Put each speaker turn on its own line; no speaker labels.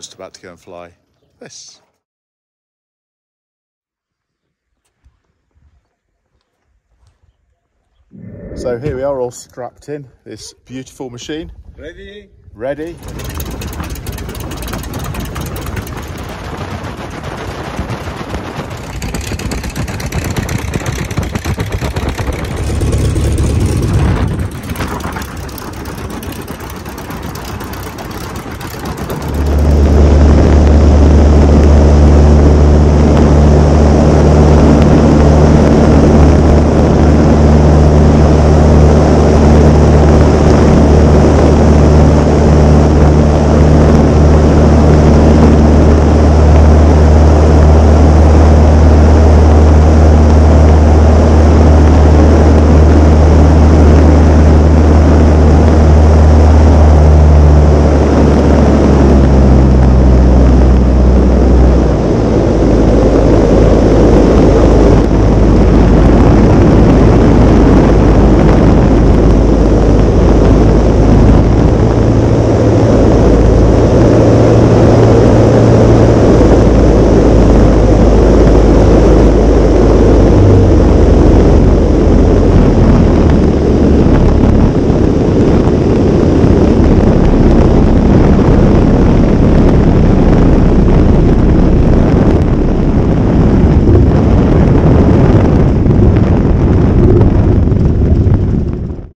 just about to go and fly this. So here we are all strapped in, this beautiful machine.
Ready?
Ready?